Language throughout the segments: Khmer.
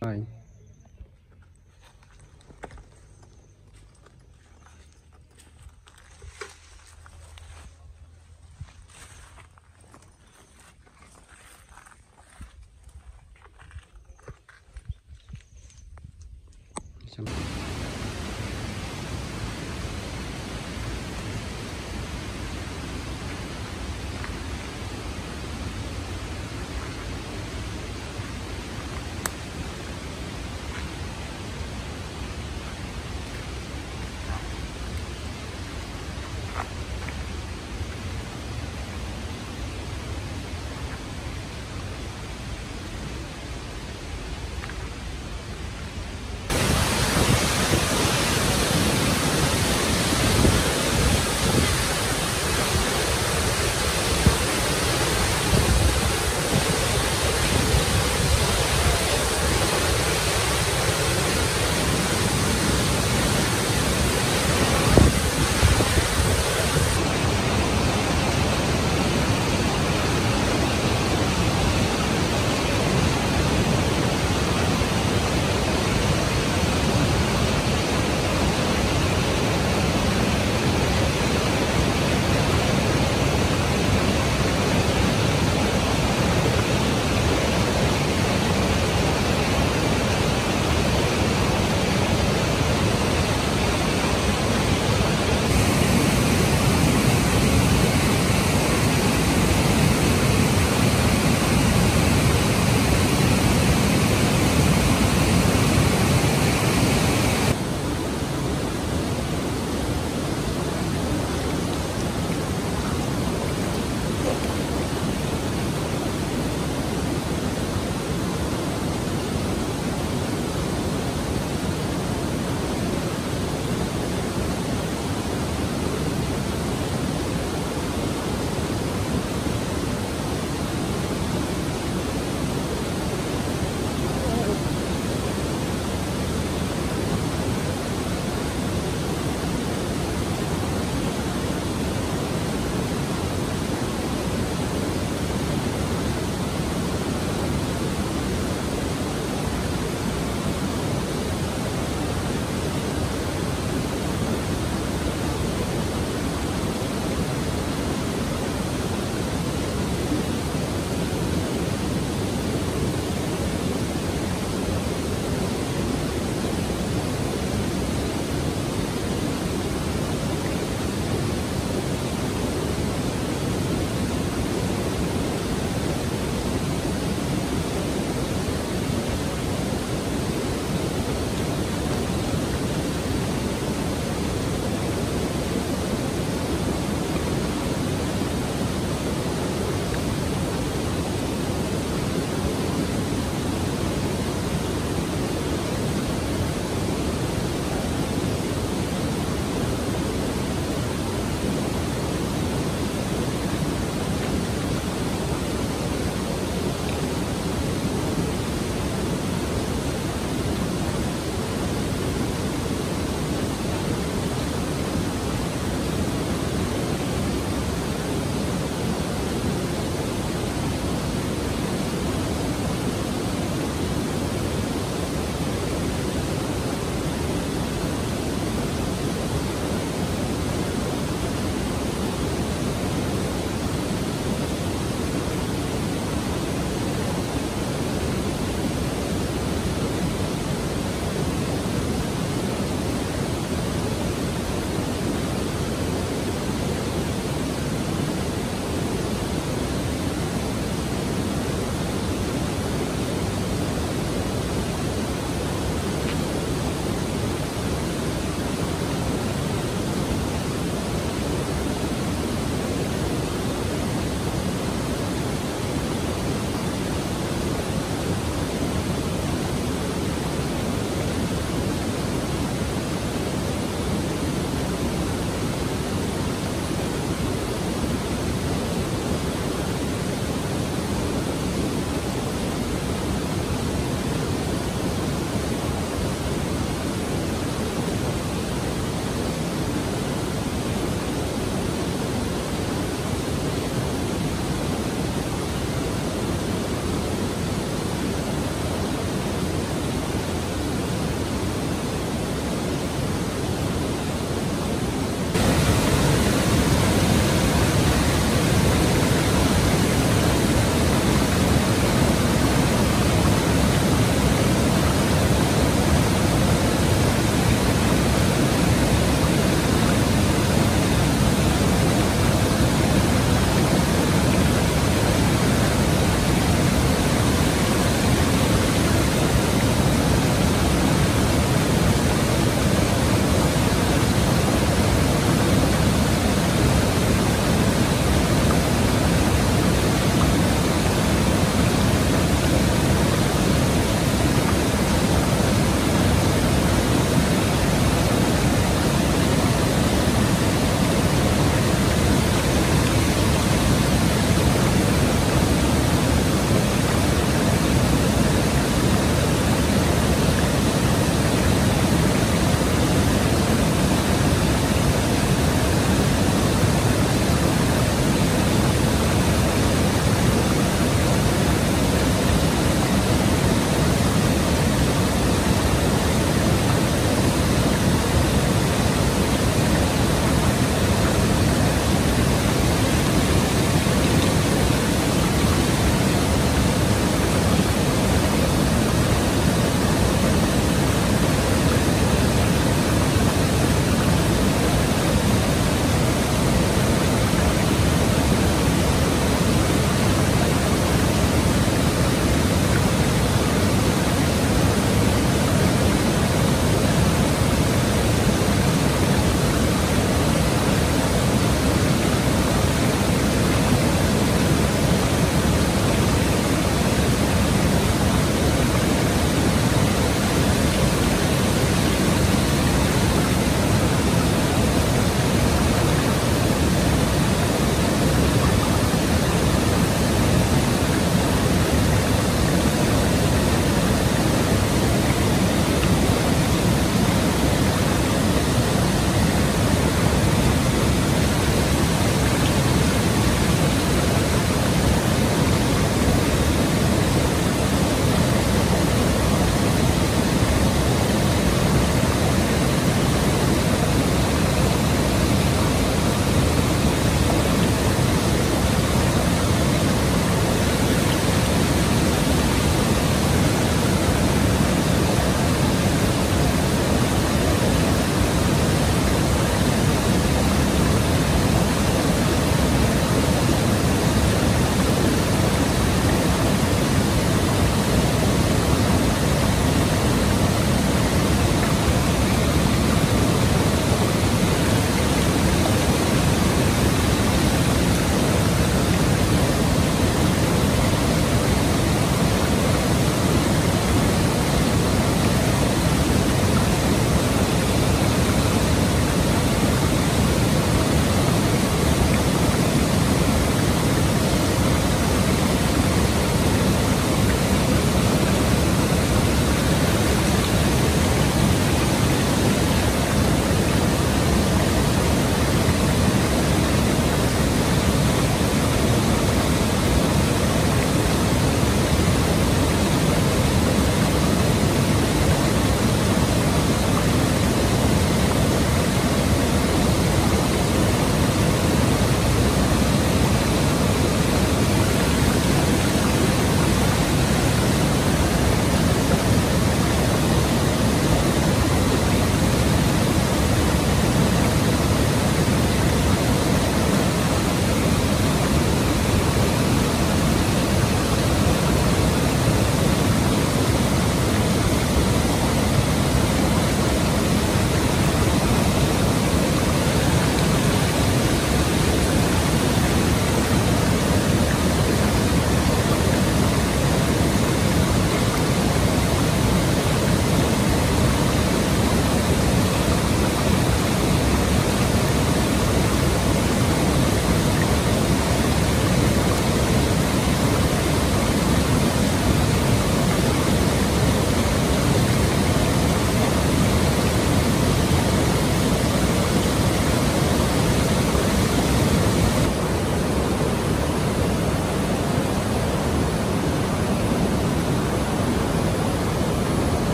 Rồi.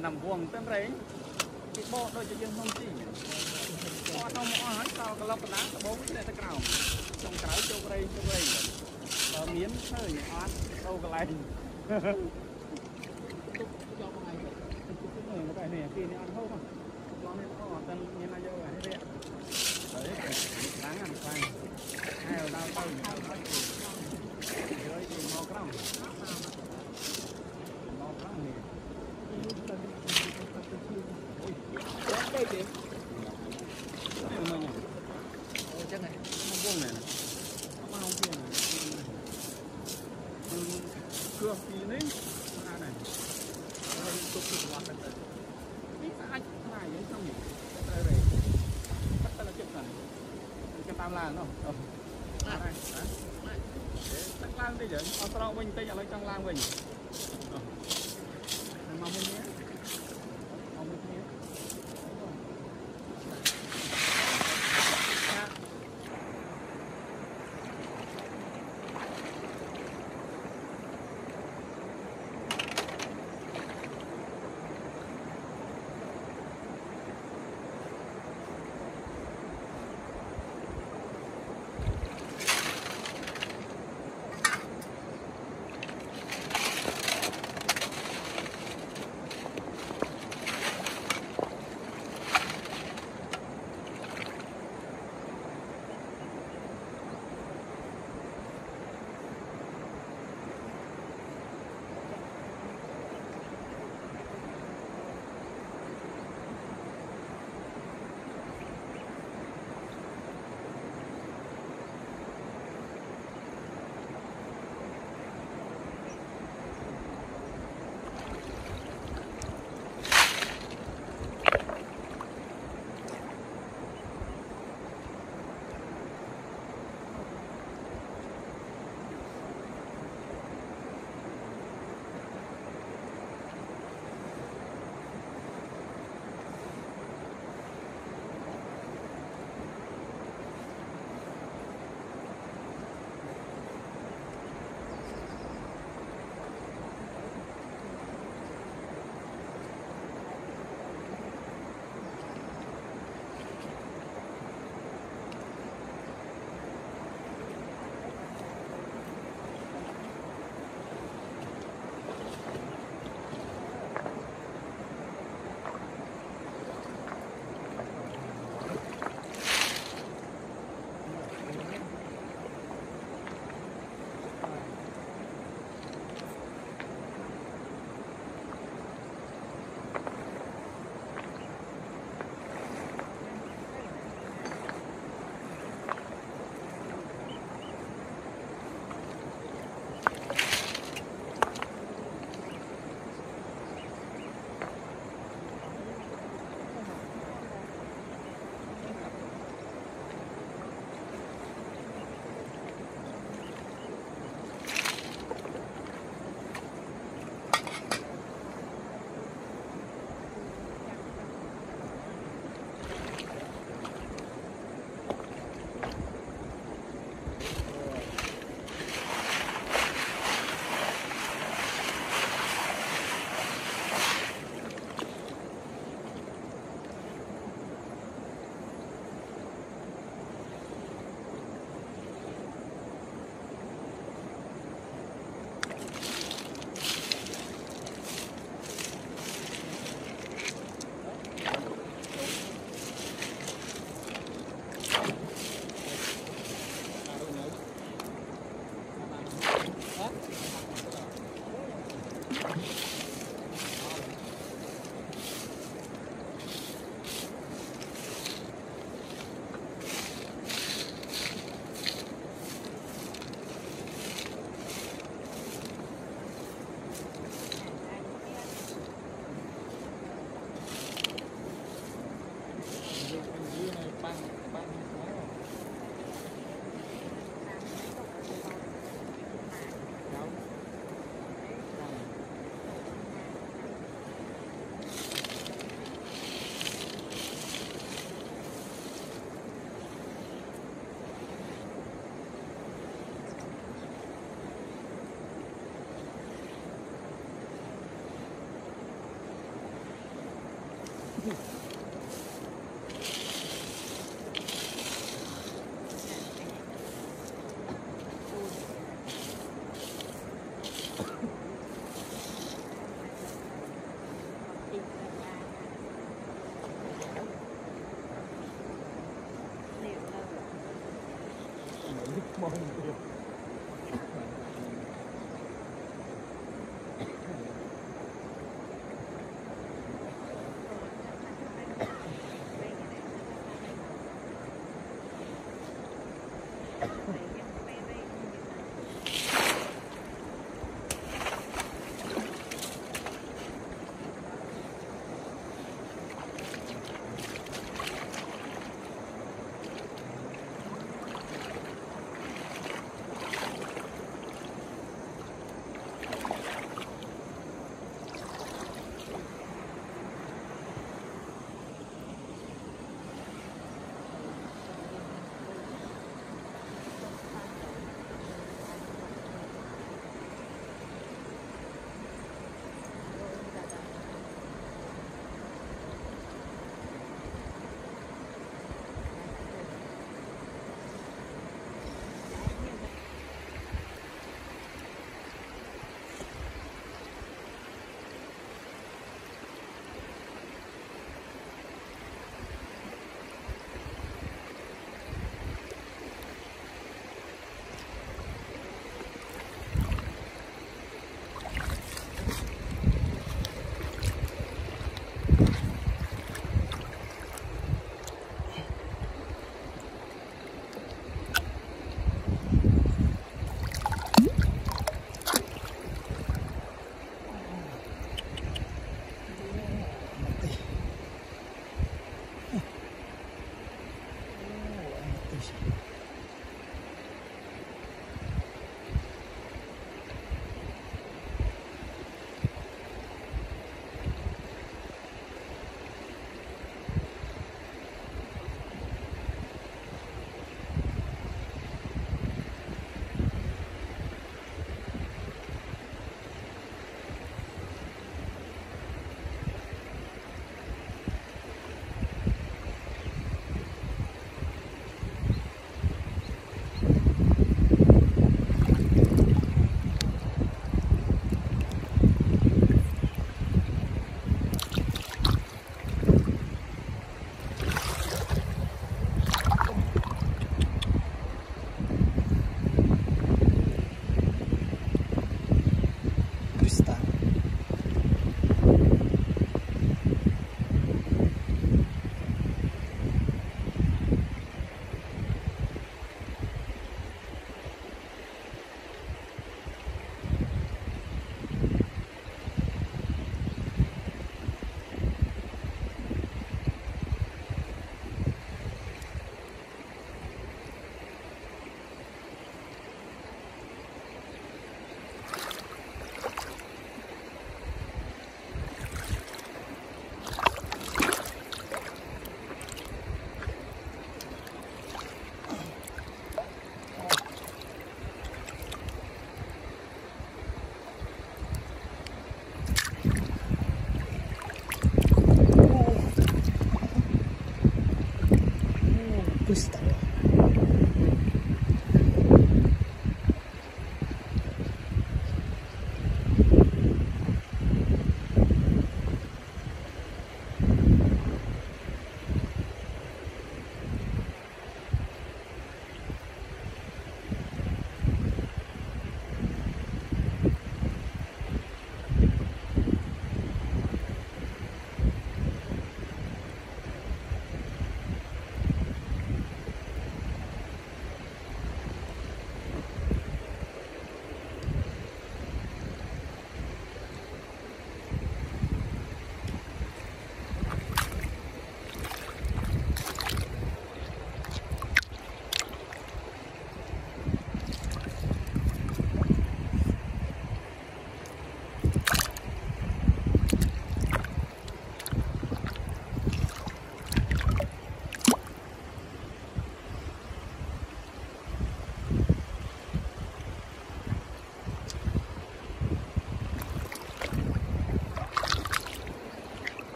បានតាមវងទៅរែងគេបកដូចជាយើងក្នុងជីអត់ទៅមកអស់ហើយកោក្លឹបបណ្ដាដបងនេះទៅក្រោមចុងក្រោយជោករែងជោករែងបើមានឃើញអត់ទៅកន្លែងទុកយកមកឲ្យទុកទុកមកតែនេះពីនេះអត់ហូបបងនេះអត់តែមានអាយុអានេះ